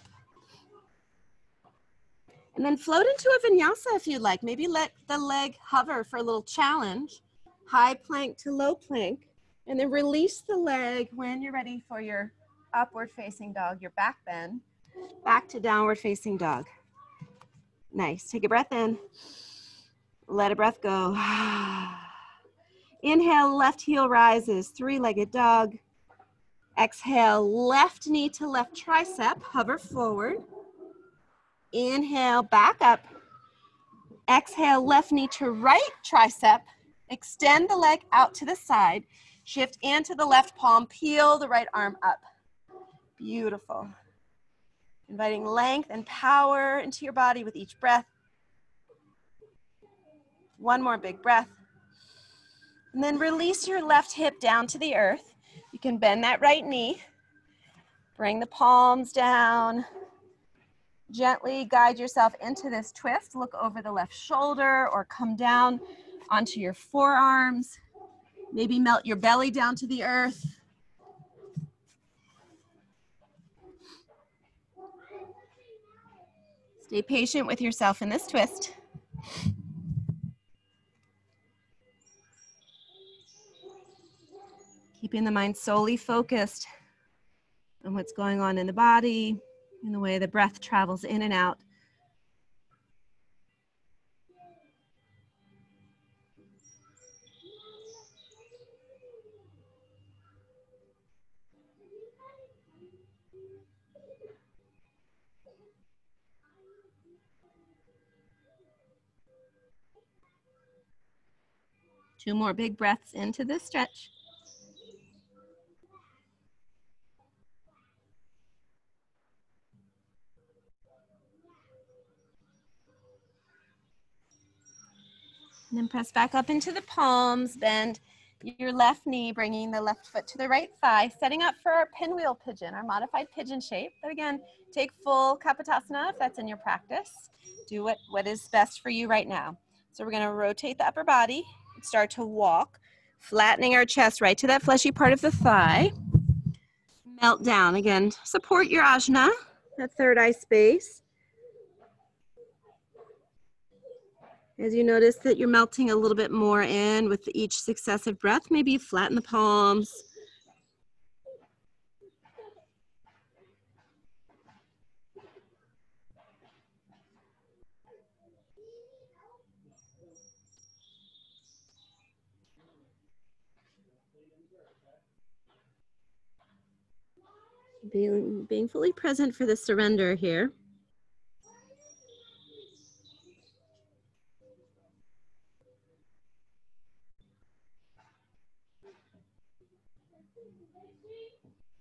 Speaker 2: And then float into a vinyasa if you'd like. Maybe let the leg hover for a little challenge high plank to low plank, and then release the leg when you're ready for your upward facing dog, your back bend, back to downward facing dog. Nice. Take a breath in. Let a breath go. Inhale, left heel rises, three legged dog. Exhale, left knee to left tricep, hover forward. Inhale, back up. Exhale, left knee to right tricep, Extend the leg out to the side. Shift into the left palm. Peel the right arm up. Beautiful. Inviting length and power into your body with each breath. One more big breath. And then release your left hip down to the earth. You can bend that right knee. Bring the palms down. Gently guide yourself into this twist. Look over the left shoulder or come down onto your forearms. Maybe melt your belly down to the earth. Stay patient with yourself in this twist. Keeping the mind solely focused on what's going on in the body, in the way the breath travels in and out. Two more big breaths into this stretch. And then press back up into the palms, bend your left knee, bringing the left foot to the right thigh, setting up for our pinwheel pigeon, our modified pigeon shape. But again, take full Kapotasana if that's in your practice. Do what, what is best for you right now. So we're gonna rotate the upper body, start to walk, flattening our chest right to that fleshy part of the thigh. Melt down. Again, support your ajna, that third eye space. As you notice that you're melting a little bit more in with each successive breath, maybe flatten the palms. Being, being fully present for the surrender here.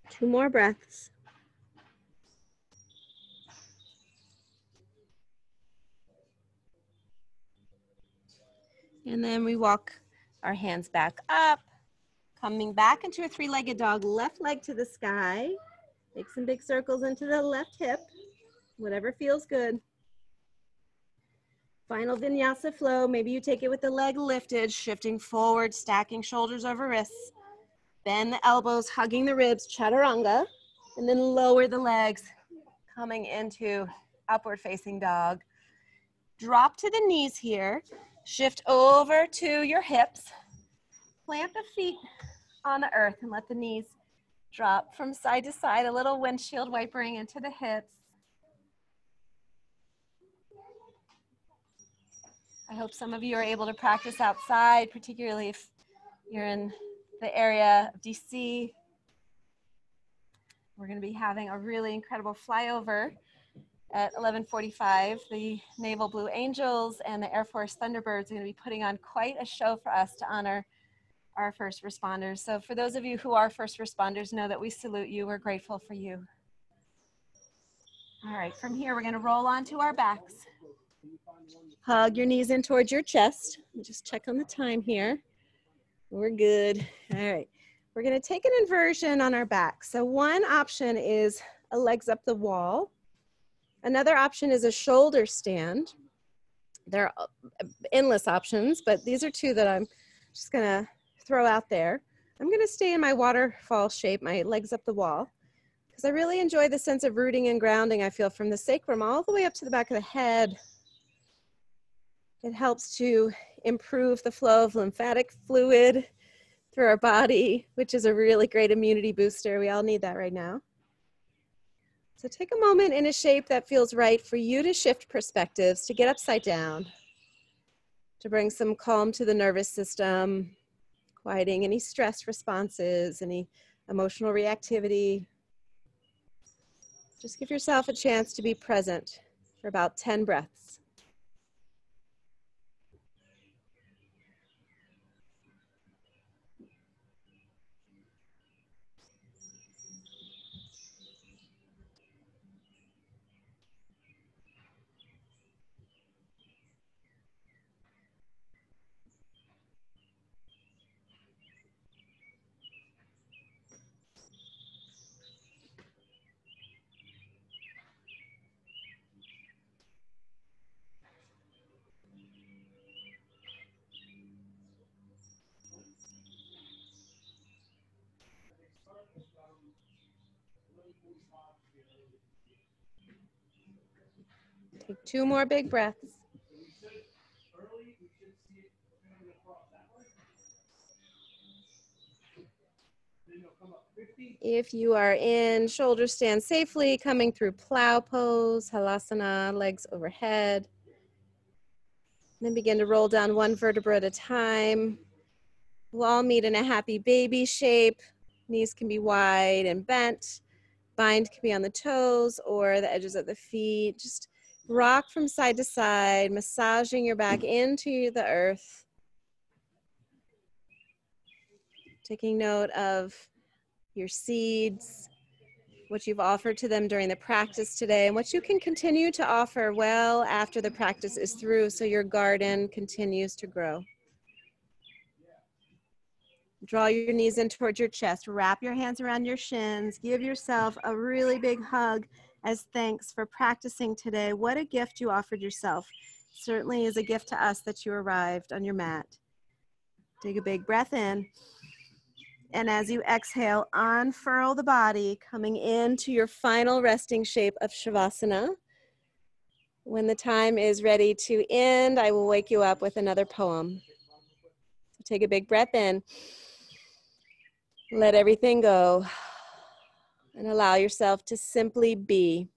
Speaker 2: Two more breaths. And then we walk our hands back up, coming back into a three-legged dog, left leg to the sky. Make some big circles into the left hip, whatever feels good. Final vinyasa flow. Maybe you take it with the leg lifted, shifting forward, stacking shoulders over wrists. Bend the elbows, hugging the ribs, chaturanga, and then lower the legs, coming into upward facing dog. Drop to the knees here. Shift over to your hips. Plant the feet on the earth and let the knees drop from side to side, a little windshield wipering into the hips. I hope some of you are able to practice outside, particularly if you're in the area of DC. We're going to be having a really incredible flyover at 11:45. The Naval Blue Angels and the Air Force Thunderbirds are going to be putting on quite a show for us to honor our first responders. So for those of you who are first responders, know that we salute you. We're grateful for you. All right, from here, we're going to roll onto our backs. Hug your knees in towards your chest. Just check on the time here. We're good. All right. We're going to take an inversion on our back. So one option is a legs up the wall. Another option is a shoulder stand. There are endless options, but these are two that I'm just going to throw out there. I'm going to stay in my waterfall shape, my legs up the wall, because I really enjoy the sense of rooting and grounding I feel from the sacrum all the way up to the back of the head. It helps to improve the flow of lymphatic fluid through our body, which is a really great immunity booster. We all need that right now. So take a moment in a shape that feels right for you to shift perspectives, to get upside down, to bring some calm to the nervous system, quieting any stress responses, any emotional reactivity. Just give yourself a chance to be present for about 10 breaths. Take two more big breaths. If you are in shoulder stand safely, coming through plow pose, halasana, legs overhead. Then begin to roll down one vertebra at a time. We'll all meet in a happy baby shape. Knees can be wide and bent. Bind can be on the toes or the edges of the feet. Just rock from side to side, massaging your back into the earth. Taking note of your seeds, what you've offered to them during the practice today, and what you can continue to offer well after the practice is through so your garden continues to grow. Draw your knees in towards your chest. Wrap your hands around your shins. Give yourself a really big hug as thanks for practicing today. What a gift you offered yourself. Certainly is a gift to us that you arrived on your mat. Take a big breath in. And as you exhale, unfurl the body, coming into your final resting shape of Shavasana. When the time is ready to end, I will wake you up with another poem. Take a big breath in. Let everything go. And allow yourself to simply be.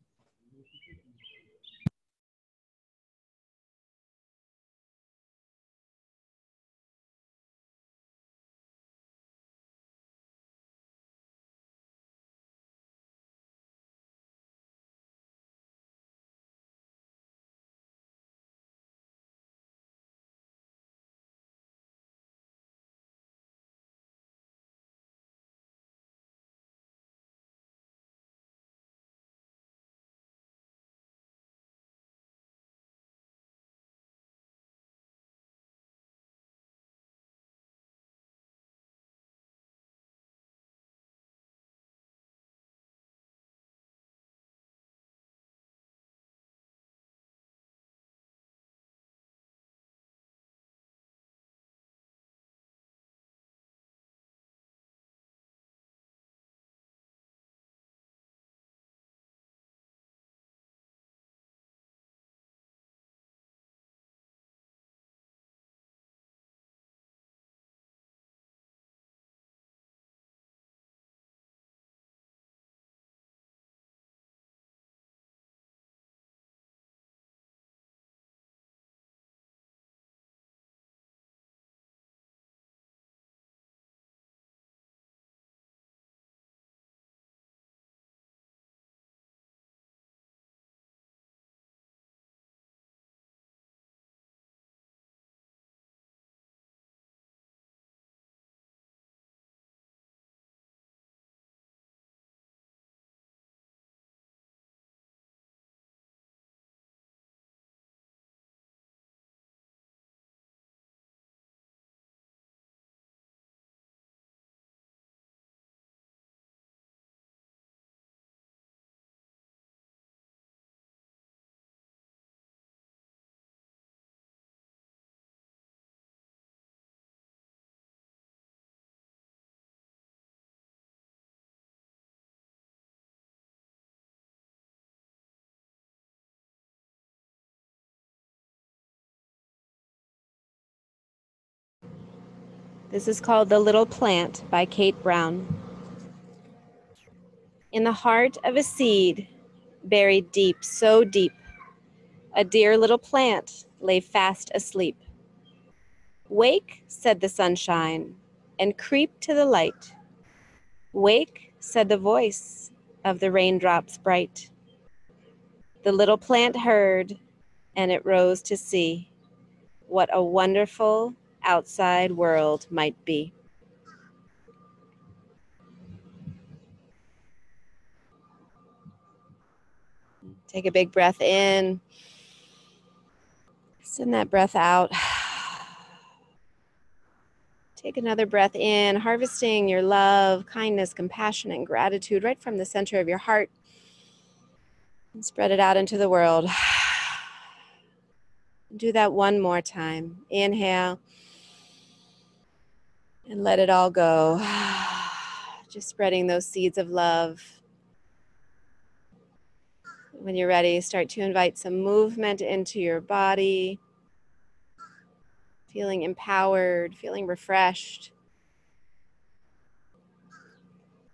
Speaker 2: This is called The Little Plant by Kate Brown. In the heart of a seed, buried deep, so deep, a dear little plant lay fast asleep. Wake, said the sunshine, and creep to the light. Wake, said the voice of the raindrops bright. The little plant heard, and it rose to see what a wonderful outside world might be. Take a big breath in. Send that breath out. Take another breath in, harvesting your love, kindness, compassion, and gratitude right from the center of your heart. And spread it out into the world. Do that one more time. Inhale and let it all go. Just spreading those seeds of love. When you're ready, start to invite some movement into your body. Feeling empowered, feeling refreshed.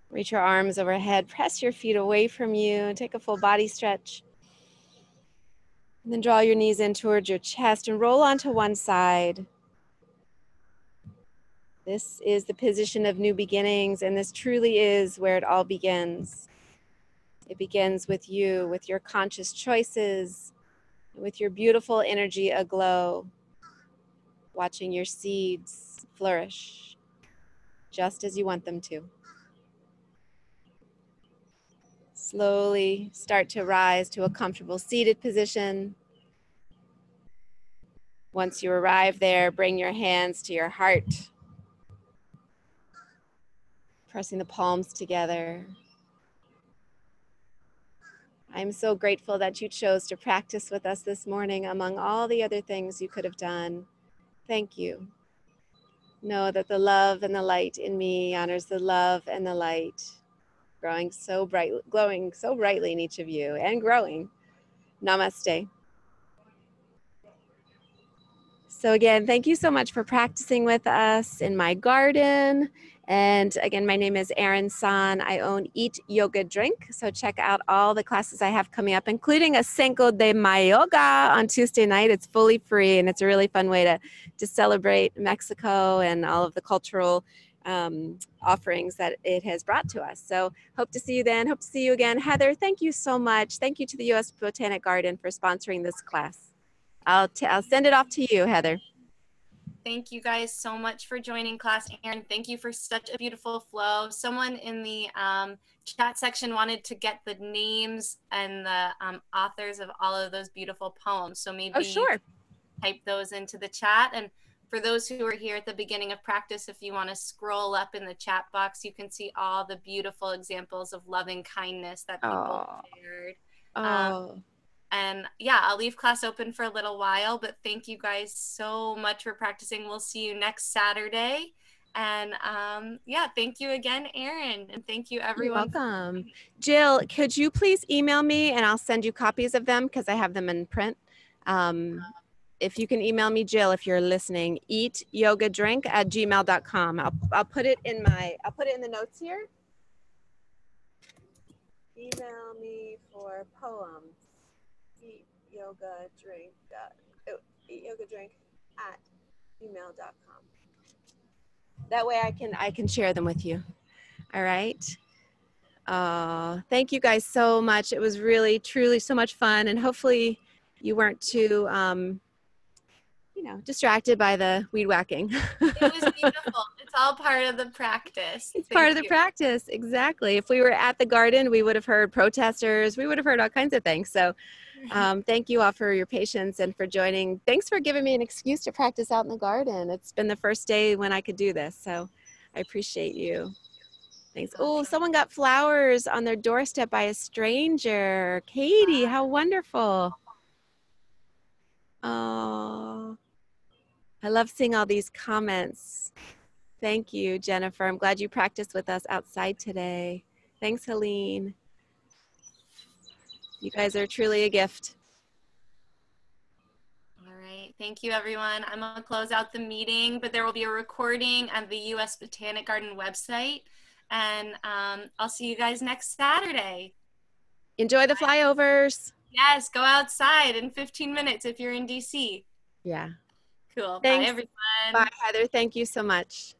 Speaker 2: Reach your arms overhead, press your feet away from you, take a full body stretch. And then draw your knees in towards your chest and roll onto one side. This is the position of new beginnings, and this truly is where it all begins. It begins with you, with your conscious choices, with your beautiful energy aglow, watching your seeds flourish just as you want them to. Slowly start to rise to a comfortable seated position. Once you arrive there, bring your hands to your heart, pressing the palms together. I'm so grateful that you chose to practice with us this morning among all the other things you could have done. Thank you. Know that the love and the light in me honors the love and the light, growing so bright, glowing so brightly in each of you and growing. Namaste. So, again, thank you so much for practicing with us in my garden. And again, my name is Erin San. I own Eat Yoga Drink. So check out all the classes I have coming up, including a Cinco de Mayoga on Tuesday night. It's fully free and it's a really fun way to, to celebrate Mexico and all of the cultural um, offerings that it has brought to us. So hope to see you then. Hope to see you again. Heather, thank you so much. Thank you to the U.S. Botanic Garden for sponsoring this class. I'll, t- I'll send it off to you, Heather.
Speaker 1: Thank you guys so much for joining class. Erin, thank you for such a beautiful flow. Someone in the um, chat section wanted to get the names and the um, authors of all of those beautiful poems. So maybe
Speaker 2: oh, sure.
Speaker 1: type those into the chat. And for those who are here at the beginning of practice, if you want to scroll up in the chat box, you can see all the beautiful examples of loving kindness that people oh. shared. Oh. Um, and yeah, I'll leave class open for a little while, but thank you guys so much for practicing. We'll see you next Saturday. And um, yeah, thank you again, Erin. And thank you, everyone.
Speaker 2: You're welcome. Jill, could you please email me and I'll send you copies of them because I have them in print. Um, if you can email me, Jill, if you're listening, eat yoga drink at gmail.com. I'll, I'll put it in my, I'll put it in the notes here. Email me for poems yoga drink uh, oh, eat yoga drink at gmail.com that way i can i can share them with you. All right. Uh, thank you guys so much. It was really truly so much fun and hopefully you weren't too um, you know distracted by the weed whacking.
Speaker 1: It was beautiful. It's all part of the practice.
Speaker 2: It's Thank part of the practice exactly. If we were at the garden we would have heard protesters we would have heard all kinds of things. So um, thank you all for your patience and for joining. Thanks for giving me an excuse to practice out in the garden. It's been the first day when I could do this, so I appreciate you. Thanks. Oh, someone got flowers on their doorstep by a stranger. Katie, how wonderful. Oh, I love seeing all these comments. Thank you, Jennifer. I'm glad you practiced with us outside today. Thanks, Helene. You guys are truly a gift.
Speaker 1: All right. Thank you, everyone. I'm going to close out the meeting, but there will be a recording on the U.S. Botanic Garden website. And um, I'll see you guys next Saturday.
Speaker 2: Enjoy the flyovers.
Speaker 1: Yes, go outside in 15 minutes if you're in DC.
Speaker 2: Yeah.
Speaker 1: Cool. Thanks. Bye, everyone.
Speaker 2: Bye, Heather. Thank you so much.